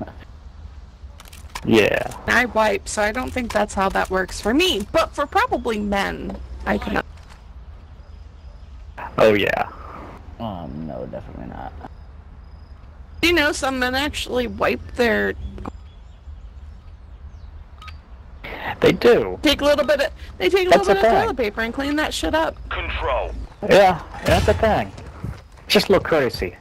Yeah. I wipe, so I don't think that's how that works for me. But for probably men, I cannot. Oh yeah. Um, no, definitely not. You know, some men actually wipe their They do. take a little bit of they take a That's little the bit of thing. toilet paper and clean that shit up. Control. Yeah, that's a thing. Just a little courtesy.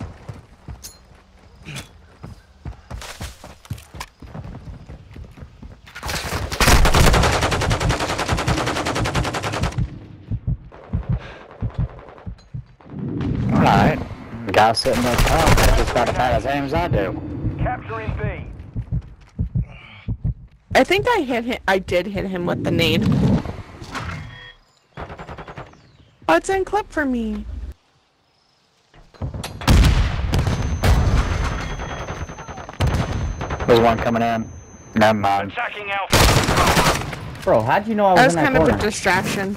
Guy sitting there, oh, that's just about about as aim as I do. Capturing B. I think I hit him. I did hit him with the nade. Oh, it's in clip for me. There's one coming in. Never mind. Attacking Alpha. Bro, how'd you know I was, That was in that kind of a distraction.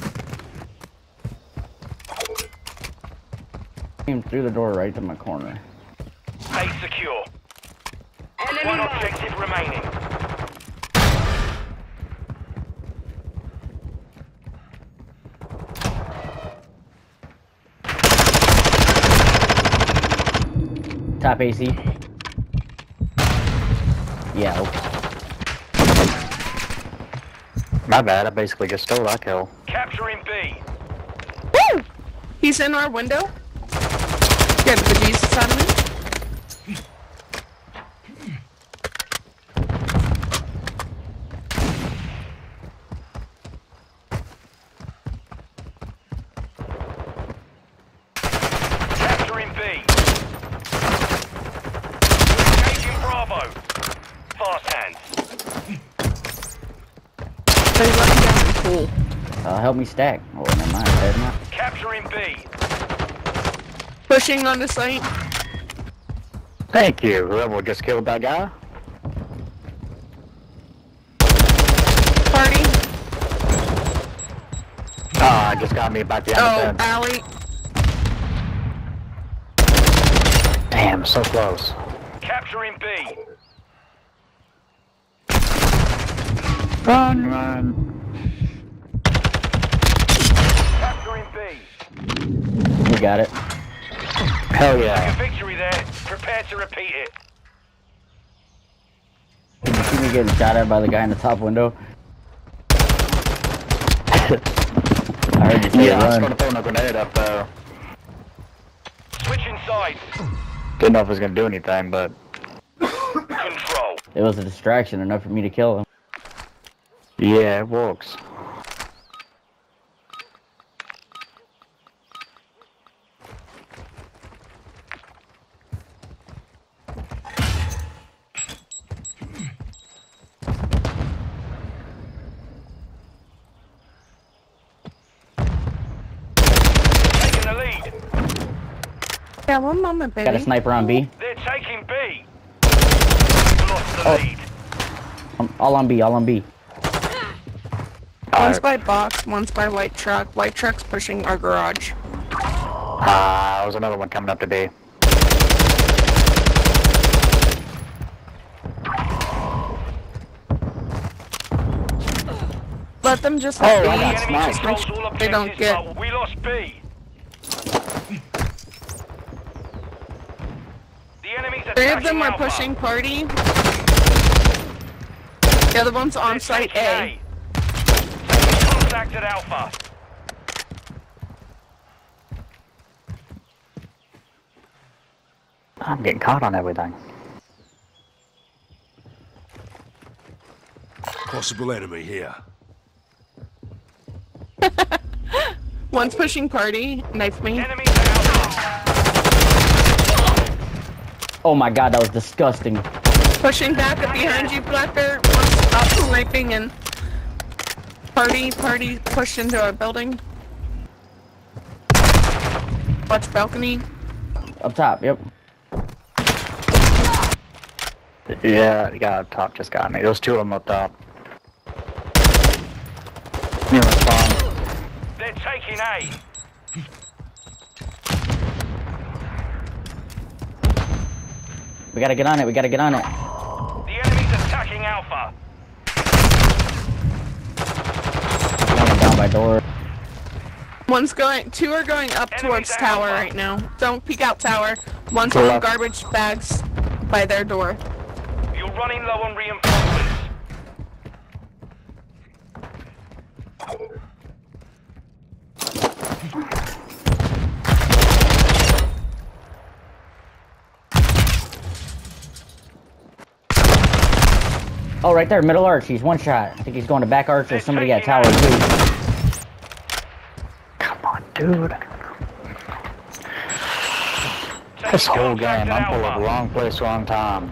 Came through the door right to my corner. A secure. One objective remaining. Top AC. Yeah. okay. My bad, I basically just stole that kill. Capturing B. Woo! He's in our window. Get the Jesus out of me. Capturing B. Engaging Bravo. Fast hands. So he's looking down the pool. Uh, help me stack. Oh, never mind. Dead now. Capturing B. Pushing on the site. Thank you, whoever just killed that guy. Party. Ah, just got me back behind Oh, the fence. alley. Damn, so close. Capturing B. Run, run. Capturing B. We got it. Hell A yeah. victory there. Prepare to repeat it. Did you see me getting shot at by the guy in the top window? I heard you say yeah, I was gonna throw a grenade up there. Switching sides. Didn't know if it was gonna do anything, but Control. It was a distraction enough for me to kill him. yeah, it works. Taking the lead. Yeah, one moment, baby. Got a sniper on B. They're taking B. Lost the Oh. lead. Um, all on B. All on B. One's Alright. by box, one's by white truck. White truck's pushing our garage. Ah, there's another one coming up to B. Let them just Oh, have I B. got The enemy sniped. Just all sure they don't get. we lost B. The enemy's Three of them are Alpha. pushing party. The other one's on They're site taking A. Taking Contact at Alpha. I'm getting caught on everything. Possible enemy here. One's pushing party. Knife me. Enemies at Alpha. Oh my god, that was disgusting. Pushing back up behind you, Blacker. One's up sniping and party, party push into our building. Watch balcony. Up top, yep. Yeah, the guy up top just got me. There's two of them up top. Near my spawn. They're taking A. We gotta get on it. We gotta get on it. Alpha. Going down by door. One's going, two are going up Enemies towards tower Alpha. right now. Don't peek out tower. One's To on garbage bags by their door. You're running low on reinforcements. Oh, right there, middle arch. He's one shot. I think he's going to back arch or They're somebody at taking tower too. Come on, dude. Take This whole game, I'm full of Alpha. wrong place, wrong time.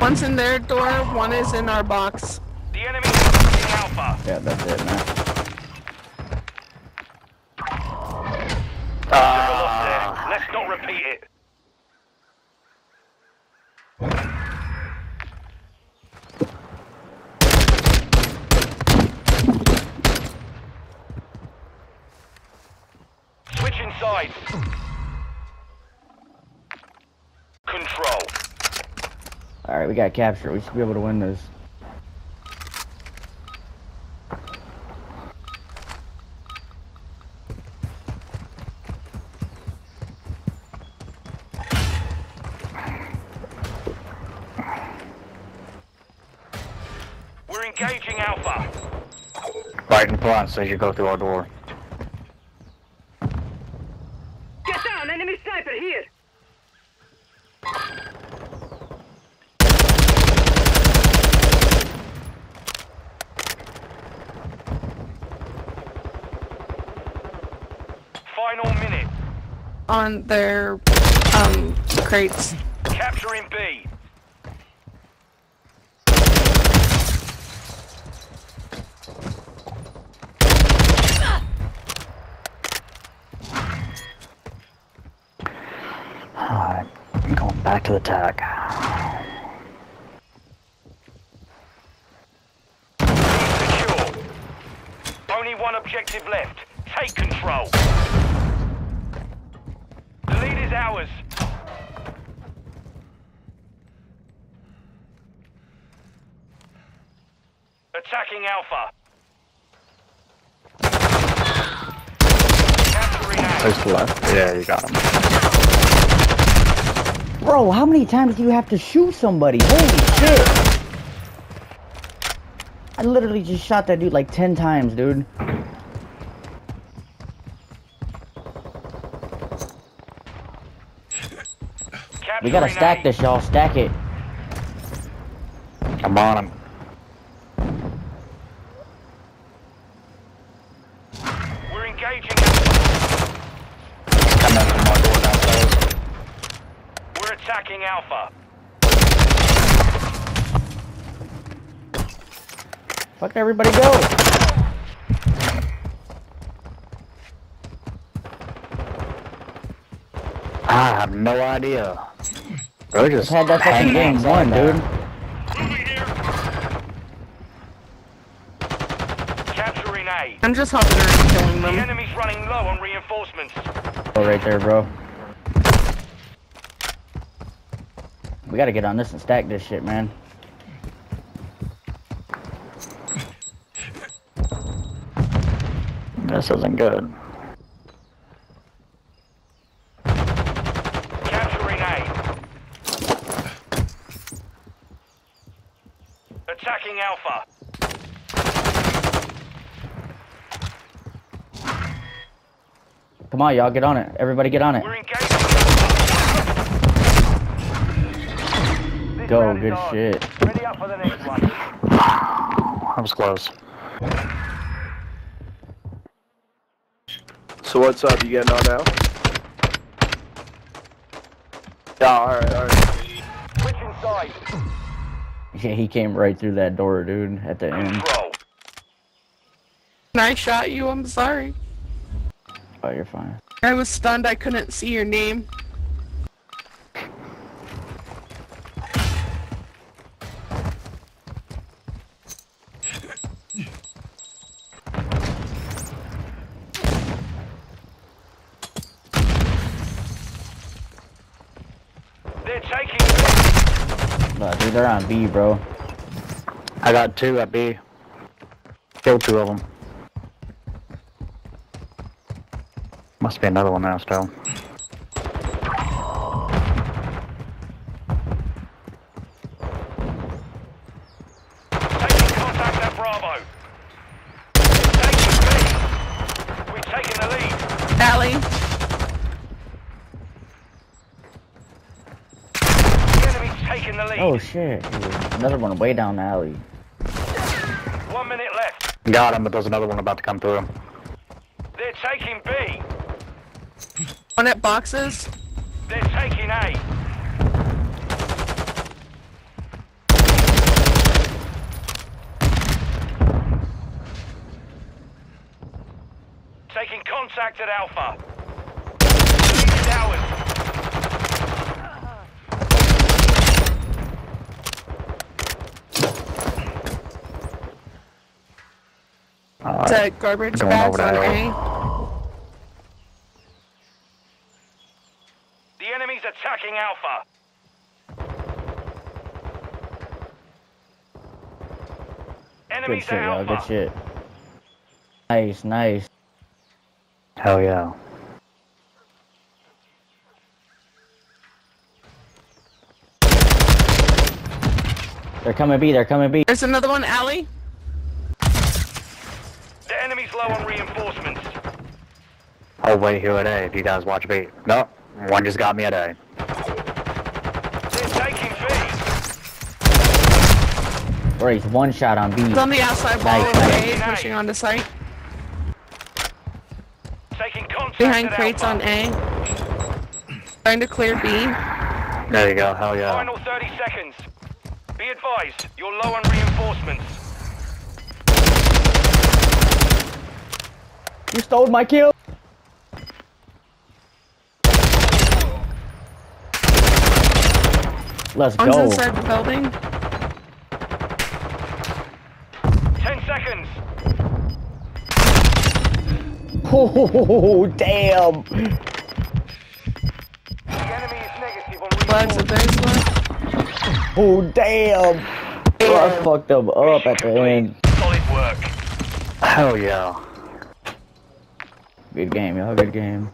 One's in their door, one is in our box. The enemy is Alpha. Yeah, that's it, man. Took a. Let's not repeat it. Switching. Control. All right, we got capture. We should be able to win this. We're engaging Alpha. Right in front, so you go through our door. Get down! Enemy sniper here! Final minute. On their um crates. Capturing B. Alright, I'm going back to the attack. Secure. Only one objective left. Take control. The is ours. Attacking Alpha. Capturing A. Who's the left? Yeah, you got him. Bro, how many times do you have to shoot somebody? Holy shit! I literally just shot that dude like 10 times, dude. We gotta stack this, y'all. Stack it. I'm on him. We're engaging Alpha. Coming from our door downstairs. We're attacking Alpha. Fuck everybody go. I have no idea. They're just Had that fucking hanging game outside won, there. dude. Capturing A. I'm just hopping around killing The them. enemy's running low on reinforcements. Oh, right there, bro. We gotta get on this and stack this shit, man. This isn't good. Capturing A. Attacking Alpha. Come on, y'all, get on it. Everybody get on it. We're engaging Go, good ours. shit. Ready up for the next one. That was close. So what's up? You getting on now? Yeah, alright, alright. Switching sides. Yeah, he came right through that door, dude, at the end. Control. I shot you, I'm sorry. Oh, you're fine. I was stunned I couldn't see your name. They're on B, bro. I got two at B. Killed two of them. Must be another one now still. Taking contact at Bravo. Taking B. We're taking the lead. Alley. The enemy's taking the lead. Oh shit. Another one way down the alley. One minute left. Got him, but there's another one about to come through. him. They're taking B. One at boxes. They're taking A. Taking contact at Alpha. Lead is ours. Alright. The garbage Going bags on A. The enemy's attacking Alpha. Good shit, at y'all. Good shit. Nice, nice. Hell yeah. They're coming B. They're coming B. There's another one, Alley. The enemy's low on reinforcements. I'll wait here at A if you guys watch B. Nope. One just got me at A. They're taking B. Or he's one shot on B. He's on the outside wall Nice, of nice. A, pushing onto site. Taking contact Behind crates on A. Trying to clear B. There you go. Hell yeah. Final 30 seconds. Be advised, you're low on reinforcements. You stole my kill. Let's One's go. inside the building. 10 seconds. Oh, damn. The enemy is negative on Flags of reinforcements. theirs left. Oh, damn. Bro, I fucked them up at the end. Solid work. Hell yeah. Good game, y'all. Good game.